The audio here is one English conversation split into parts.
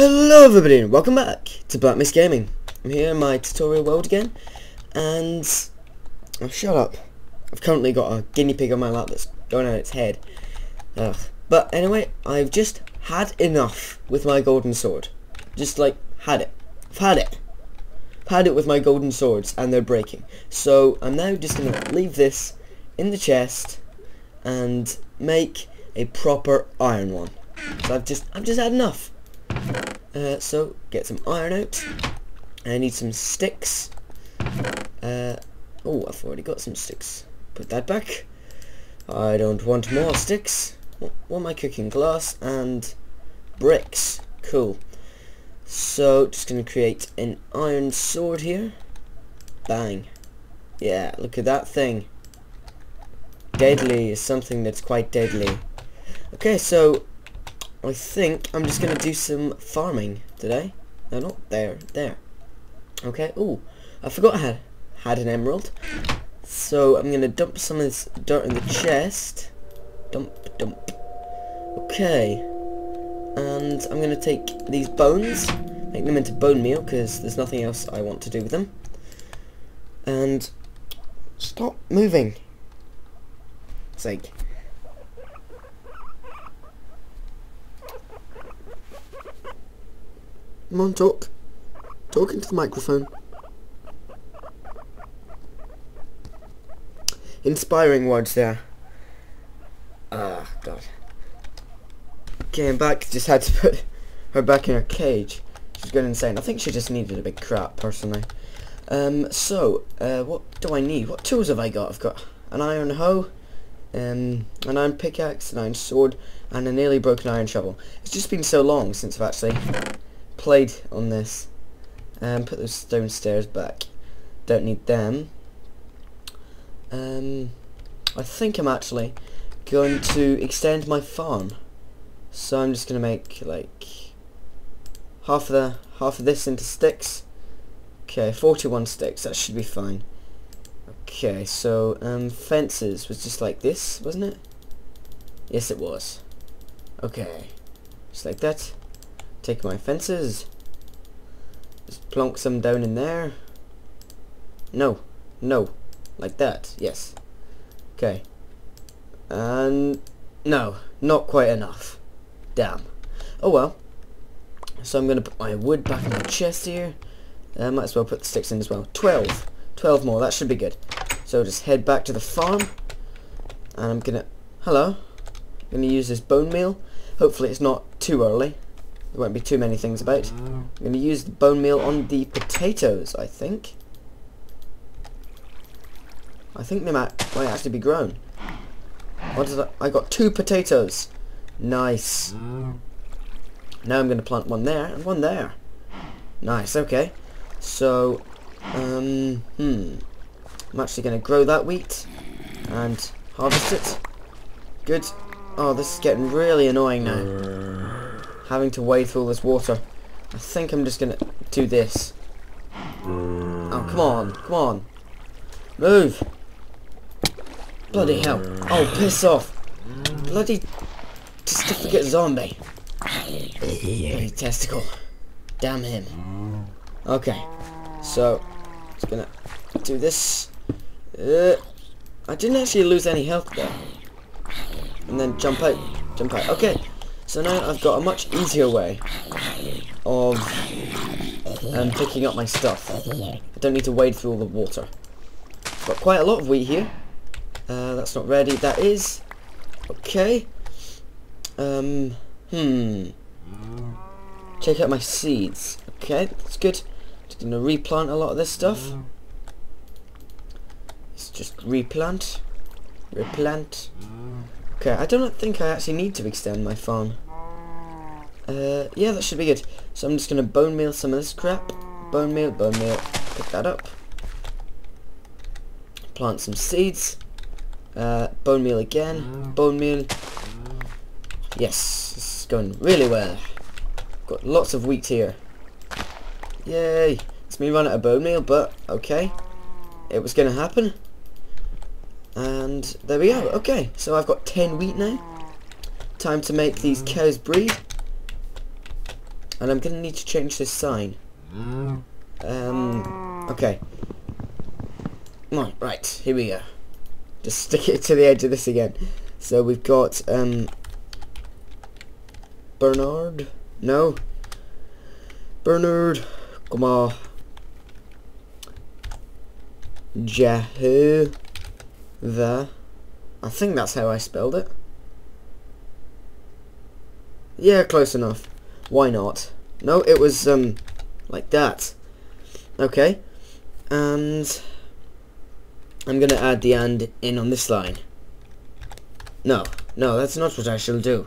Hello everybody and welcome back to Black Mace Gaming. I'm here in my tutorial world again and oh shut up. I've currently got a guinea pig on my lap that's going out its head. Ugh. But anyway, I've just had enough with my golden sword. Just like had it. I've had it. I've had it with my golden swords and they're breaking. So I'm now just gonna leave this in the chest and make a proper iron one. So I've just I've just had enough. Uh, so get some iron out. I need some sticks. Uh, oh, I've already got some sticks. Put that back. I don't want more sticks. What, what am I cooking? Glass and bricks. Cool. So, just going to create an iron sword here. Bang. Yeah, look at that thing. Deadly is something that's quite deadly. Okay, so I think I'm just going to do some farming today. No, not there. There. Okay. Oh, I forgot I had, had an emerald. So I'm going to dump some of this dirt in the chest. Dump, dump. Okay. And I'm going to take these bones, make them into bone meal, because there's nothing else I want to do with them. And stop moving. Sake. Come on, talk. Talk into the microphone. Inspiring words there. Ah, oh, God. Getting back, just had to put her back in her cage. She's going insane. I think she just needed a big crap, personally. Um, so, uh, what do I need? What tools have I got? I've got an iron hoe, um, an iron pickaxe, an iron sword, and a nearly broken iron shovel. It's just been so long since I've actually played on this. And um, put those stone stairs back. Don't need them. Um, I think I'm actually going to extend my farm. So I'm just gonna make like half of the half of this into sticks. Okay, 41 sticks. That should be fine. Okay, so um, fences was just like this, wasn't it? Yes, it was. Okay, just like that. Take my fences. Just plonk some down in there. No. No. Like that. Yes. Okay. And... No. Not quite enough. Damn. Oh well. So I'm going to put my wood back in my chest here. I uh, might as well put the sticks in as well. 12. 12 more. That should be good. So just head back to the farm. And I'm going to... Hello. I'm going to use this bone meal. Hopefully it's not too early. There won't be too many things about. I'm going to use the bone meal on the potatoes, I think. I think they might, might actually be grown. What did I, I got two potatoes. Nice. Now I'm going to plant one there and one there. Nice, okay. So, um, hmm. I'm actually going to grow that wheat and harvest it. Good. Oh, this is getting really annoying now having to wade through all this water. I think I'm just gonna do this. Oh, come on, come on. Move! Bloody hell. Oh, piss off. Bloody certificate zombie. Bloody testicle. Damn him. Okay, so, just gonna do this. Uh, I didn't actually lose any health there. And then jump out. Jump out. Okay, so now I've got a much easier way of um, picking up my stuff. I don't need to wade through all the water. Got quite a lot of wheat here. Uh, that's not ready. That is. Okay. Um, hmm. Check out my seeds. Okay, that's good. Just gonna replant a lot of this stuff. Let's just replant. Replant. Okay, I don't think I actually need to extend my farm. Uh, yeah, that should be good. So I'm just going to bone meal some of this crap. Bone meal, bone meal. Pick that up. Plant some seeds. Uh, bone meal again. Bone meal. Yes, this is going really well. Got lots of wheat here. Yay. It's me running out of bone meal, but okay. It was going to happen. And there we go. Okay, so I've got 10 wheat now. Time to make these cows breed. And I'm gonna need to change this sign. Um, okay. Right, right, here we go. Just stick it to the edge of this again. So we've got, um, Bernard? No. Bernard, come on. Jehu, the. I think that's how I spelled it. Yeah, close enough. Why not? No, it was, um, like that. Okay. And I'm going to add the and in on this line. No, no, that's not what I shall do.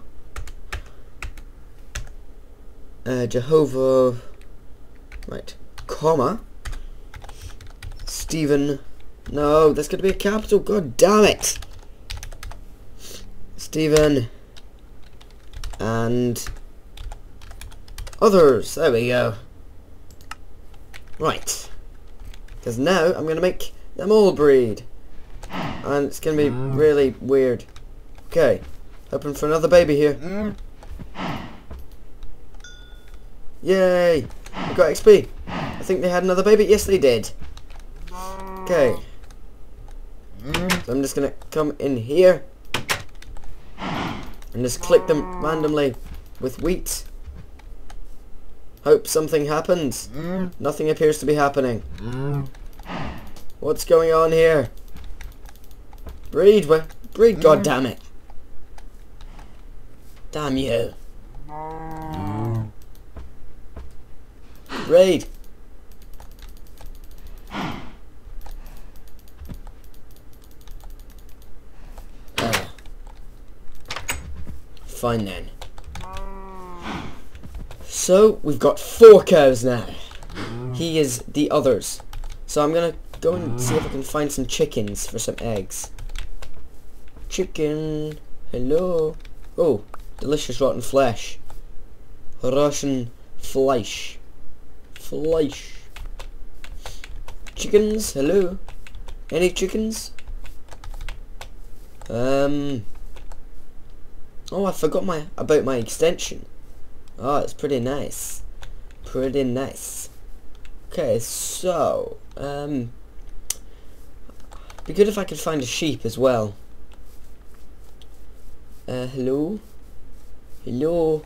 Uh, Jehovah, right, comma, Stephen, no, that's going to be a capital, god damn it. Stephen, and others, there we go. Right, because now I'm going to make them all breed. And it's going to be uh. really weird. Okay, hoping for another baby here. Yay! I got XP. I think they had another baby. Yes, they did. Okay. So I'm just going to come in here. And just click them randomly with wheat. Hope something happens. Nothing appears to be happening. What's going on here? Breed, where? Breed, god damn it. Damn you. Breed. Ah. Fine then. So, we've got four cows now. He is the others. So I'm gonna go and see if I can find some chickens for some eggs. Chicken. Hello. Oh, delicious rotten flesh. Russian flesh. Flesh. Chickens. Hello. Any chickens? Um. Oh, I forgot my about my extension. Oh, it's pretty nice. Pretty nice. Okay, so um, be good if I could find a sheep as well. Uh, hello? Hello?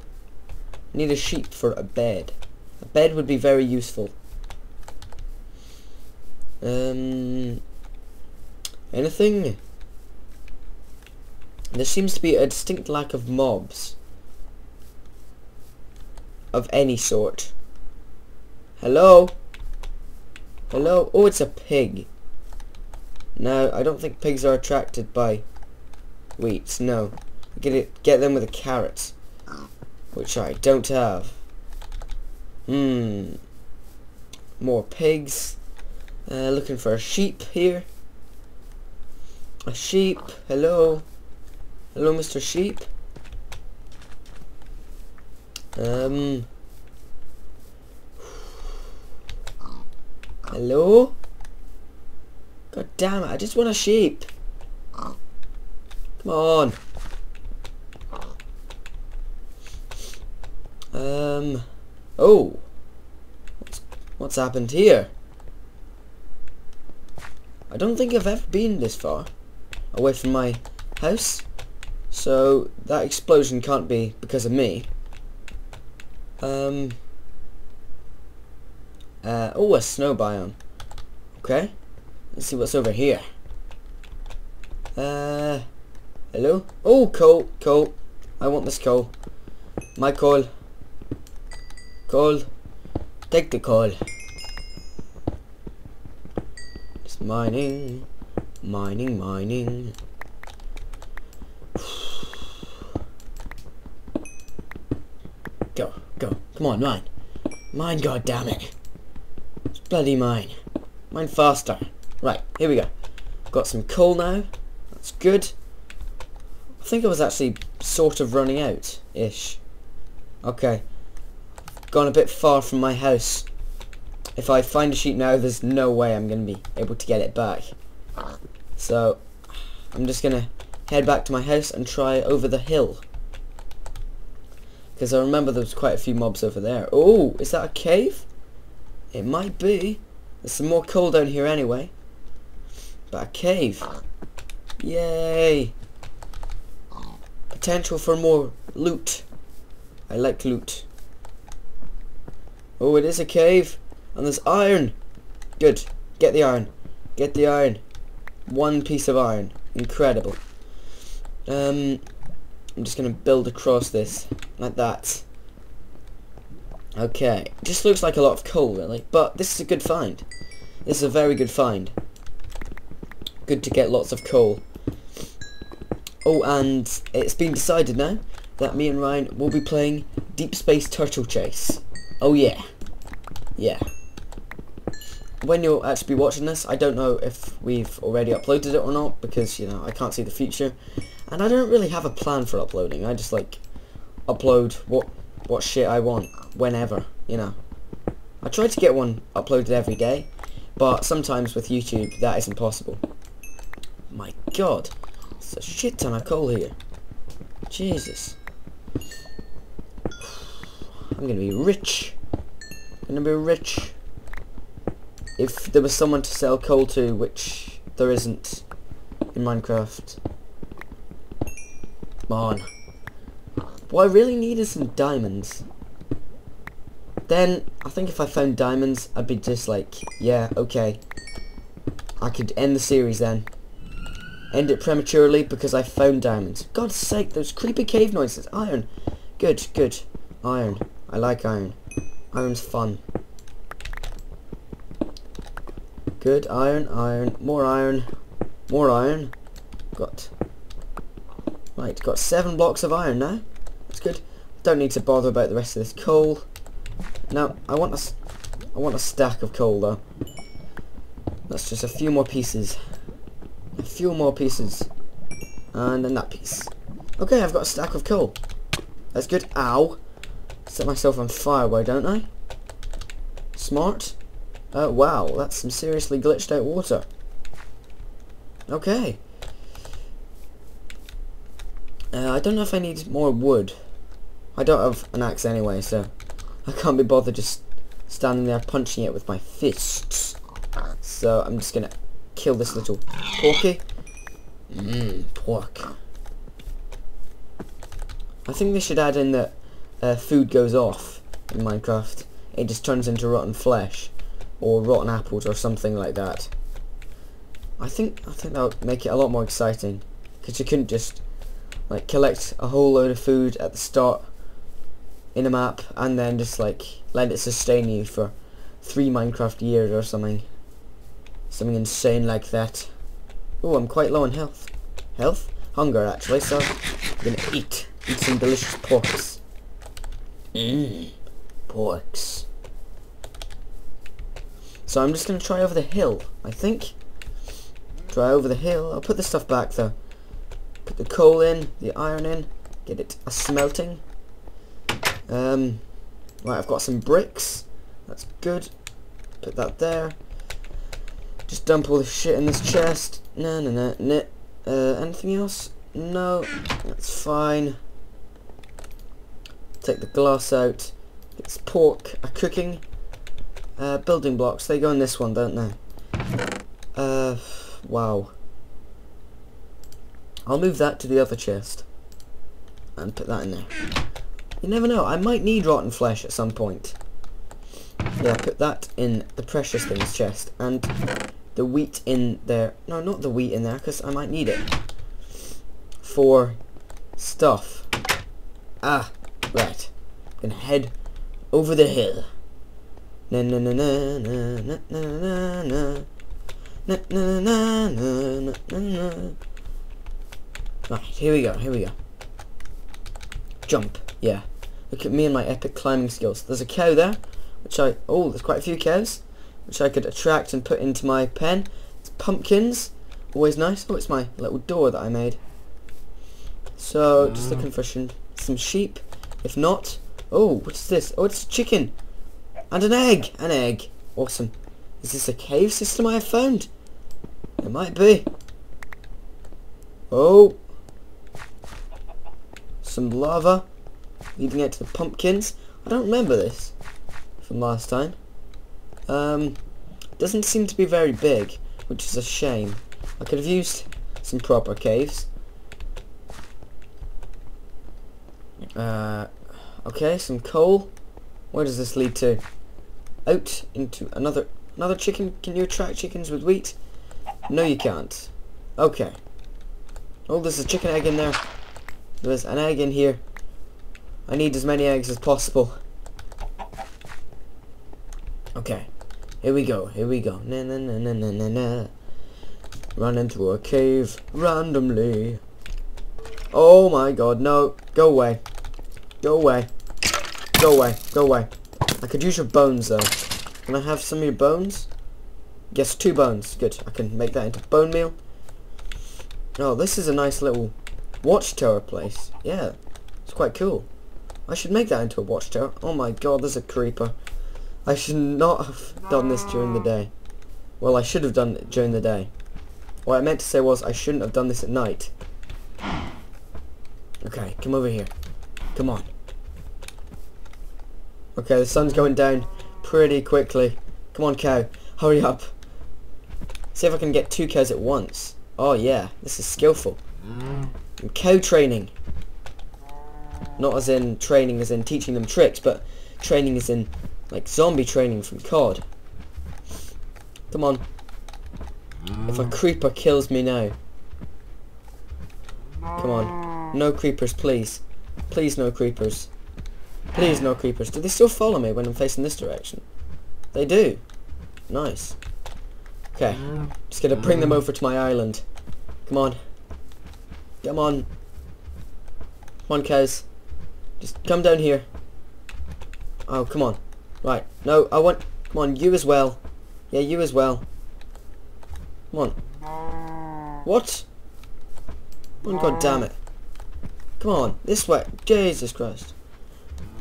Need a sheep for a bed. A bed would be very useful. Um, anything? There seems to be a distinct lack of mobs. Of any sort. Hello? Hello? Oh, it's a pig. No, I don't think pigs are attracted by wheats. No. Get it. Get them with a carrot. Which I don't have. Hmm. More pigs. Uh, looking for a sheep here. A sheep. Hello. Hello, Mr. Sheep. Um. Hello? God damn it, I just want a sheep. Come on. Um. Oh. What's, what's happened here? I don't think I've ever been this far away from my house. So that explosion can't be because of me. Um. Uh, oh, a snow biome. Okay. Let's see what's over here. Uh, hello? Oh, coal, coal. I want this coal. My coal. Coal. Take the coal. Just mining. Mining, mining. Go, go. Come on, mine. Mine, god damn it. It's bloody mine. Mine faster. Right, here we go. Got some coal now. That's good. I think I was actually sort of running out ish. Okay. Gone a bit far from my house. If I find a sheep now, there's no way I'm going to be able to get it back. So, I'm just going to head back to my house and try over the hill. Because I remember there was quite a few mobs over there. Oh, is that a cave? It might be. There's some more coal down here anyway. But a cave. Yay. Potential for more loot. I like loot. Oh, it is a cave. And there's iron. Good. Get the iron. Get the iron. One piece of iron. Incredible. Um, I'm just going to build across this. Like that. Okay. Just looks like a lot of coal, really. But this is a good find. This is a very good find. Good to get lots of coal. Oh, and it's been decided now that me and Ryan will be playing Deep Space Turtle Chase. Oh yeah. Yeah. When you'll actually be watching this, I don't know if we've already uploaded it or not, because, you know, I can't see the future. And I don't really have a plan for uploading. I just, like, upload what, what shit I want, whenever, you know. I try to get one uploaded every day, but sometimes with YouTube, that isn't possible. My god. It's a shit ton of coal here. Jesus. I'm gonna be rich. gonna be rich. If there was someone to sell coal to, which there isn't in Minecraft. Come on. What I really need is some diamonds. Then, I think if I found diamonds, I'd be just like, yeah, okay. I could end the series then. End it prematurely because I found diamonds. God's sake, those creepy cave noises. Iron. Good, good. Iron. I like iron. Iron's fun. Good. Iron, iron. More iron. More iron. Got... Right, got seven blocks of iron now. That's good. Don't need to bother about the rest of this coal. Now, I want a, I want a stack of coal though. That's just a few more pieces. A few more pieces. And then that piece. Okay, I've got a stack of coal. That's good. Ow. Set myself on fire, why don't I? Smart. Uh, wow, that's some seriously glitched out water. Okay. Uh, I don't know if I need more wood. I don't have an axe anyway, so I can't be bothered just standing there punching it with my fists. So I'm just gonna kill this little porky. Mmm, pork. I think they should add in that uh, food goes off in Minecraft. It just turns into rotten flesh or rotten apples or something like that. I think I think that would make it a lot more exciting because you couldn't just like collect a whole load of food at the start in a map and then just like let it sustain you for three Minecraft years or something. Something insane like that. Oh, I'm quite low on health. Health? Hunger, actually, so I'm gonna eat. Eat some delicious porks. Mmm. Porks. So I'm just gonna try over the hill, I think. Try over the hill. I'll put the stuff back, though. Put the coal in, the iron in, get it a smelting. Um, right, I've got some bricks. That's good. Put that there. Just dump all the shit in this chest. No, no, no, no. Uh, anything else? No, that's fine. Take the glass out. It's pork, a cooking. Uh, building blocks, they go in this one, don't they? Uh, wow. I'll move that to the other chest. And put that in there. You never know, I might need rotten flesh at some point. Yeah, put that in the precious things chest. And the wheat in there. No, not the wheat in there, because I might need it. For stuff. Ah, right. I'm gonna head over the hill. Na na na na na na na na na na na na na na Right, here we go, here we go. Jump, yeah. Look at me and my epic climbing skills. There's a cow there, which I... Oh, there's quite a few cows, which I could attract and put into my pen. It's pumpkins, always nice. Oh, it's my little door that I made. So, just looking for some, some sheep. If not... Oh, what's this? Oh, it's a chicken. And an egg. An egg. Awesome. Is this a cave system I have found? It might be. Oh. Some lava. leading out to the pumpkins. I don't remember this from last time. Um, doesn't seem to be very big, which is a shame. I could have used some proper caves. Uh, okay, some coal. Where does this lead to? Out into another another chicken. Can you attract chickens with wheat? No, you can't. Okay. Oh, there's a chicken egg in there. There's an egg in here. I need as many eggs as possible. Okay. Here we go. Here we go. Na na na na na na na. Running through a cave randomly. Oh my god, no. Go away. Go away. Go away. Go away. I could use your bones though. Can I have some of your bones? Yes, two bones. Good. I can make that into bone meal. Oh, this is a nice little watchtower place. Yeah, it's quite cool. I should make that into a watchtower. Oh my god, there's a creeper. I should not have done this during the day. Well, I should have done it during the day. What I meant to say was I shouldn't have done this at night. Okay, come over here. Come on. Okay, the sun's going down pretty quickly. Come on, cow. Hurry up. See if I can get two cows at once. Oh yeah, this is skillful. Mm. And cow training. Not as in training as in teaching them tricks, but training as in like zombie training from COD. Come on. If a mm. creeper kills me now. Come on. No creepers, please. Please no creepers. Please no creepers. Do they still follow me when I'm facing this direction? They do. Nice. Okay. Mm. Just gonna bring them mm. over to my island. Come on. Come on. Come on, Kez. Just come down here. Oh, come on. Right. No, I want... Come on, you as well. Yeah, you as well. Come on. What? Oh, God damn it. Come on, this way. Jesus Christ.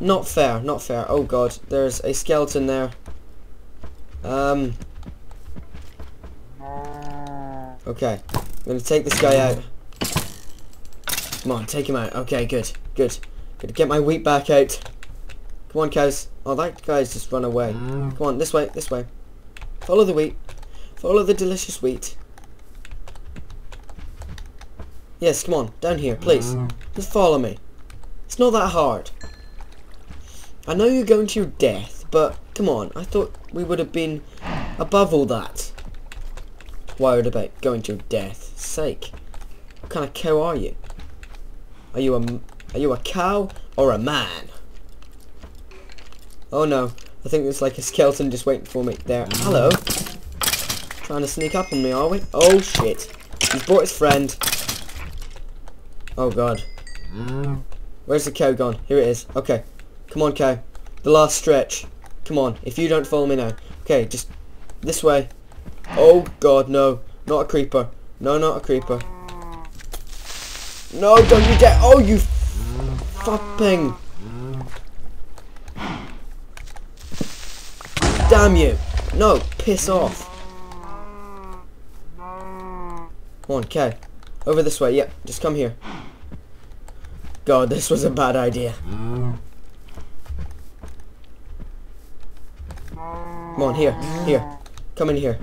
Not fair, not fair. Oh God, there's a skeleton there. Um... Okay. I'm gonna take this guy out. Come on, take him out. Okay, good. Good. Gonna get my wheat back out. Come on, cows. Oh, that guy's just run away. Mm. Come on, this way, this way. Follow the wheat. Follow the delicious wheat. Yes, come on. Down here, please. Mm. Just follow me. It's not that hard. I know you're going to your death, but come on. I thought we would have been above all that worried about going to your death. Sake. What kind of cow are you? Are you a are you a cow or a man? Oh no. I think there's like a skeleton just waiting for me there. Hello. Trying to sneak up on me, are we? Oh shit. He's brought his friend. Oh god. Where's the cow gone? Here it is. Okay. Come on, cow. The last stretch. Come on. If you don't follow me now. Okay, just this way. Oh god, no. Not a creeper. No, not a creeper. No, don't you dare. Oh, you fucking. Damn you. No, piss off. Come on, cow. Over this way. Yep, just come here. God, this was a bad idea. Come on, here. Here. Come in here.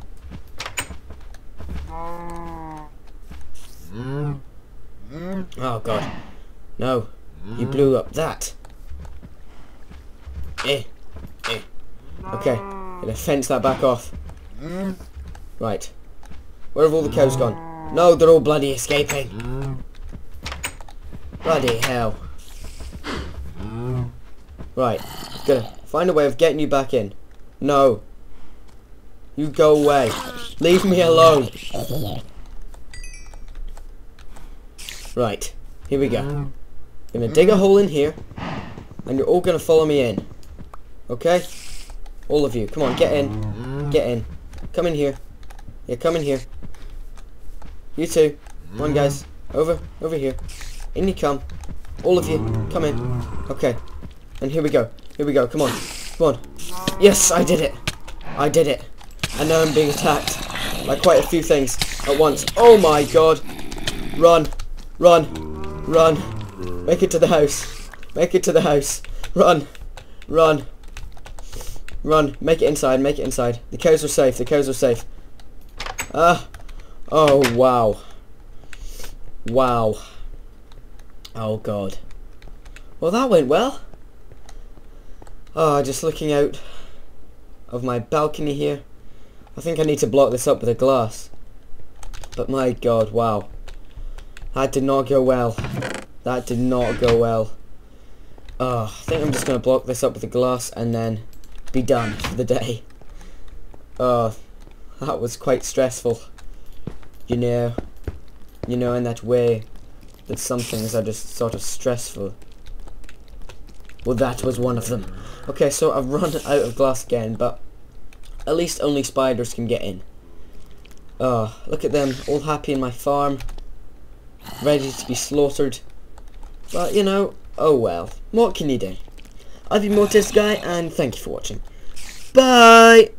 Oh god. No. You blew up that. Eh. Eh. Okay. Gonna fence that back off. Right. Where have all the cows gone? No, they're all bloody escaping. Bloody hell. Right. Gonna find a way of getting you back in. No. You go away. Leave me alone. Right. Here we go. I'm Gonna dig a mm. hole in here. And you're all gonna follow me in. Okay? All of you. Come on, get in. Mm. Get in. Come in here. Yeah, come in here. You too. Come on, guys. Mm. Over. Over here. In you come. All of you. Come in. Okay. And here we go. Here we go. Come on. Come on. Yes, I did it. I did it. And now I'm being attacked by quite a few things at once. Oh my god. Run. Run. Run. Make it to the house. Make it to the house. Run. Run. Run. Make it inside. Make it inside. The cows are safe. The cows are safe. Ah. Oh, wow. Wow. Oh, God. Well, that went well. Oh, just looking out of my balcony here. I think I need to block this up with a glass. But my god, wow. That did not go well. That did not go well. Oh, I think I'm just going to block this up with a glass and then be done for the day. Oh, that was quite stressful. You know, you know, in that way that some things are just sort of stressful. Well, that was one of them. Okay, so I've run out of glass again, but at least only spiders can get in. Oh, look at them, all happy in my farm, ready to be slaughtered. But, you know, oh well, what can you do? I've been Mortez Guy, and thank you for watching. Bye!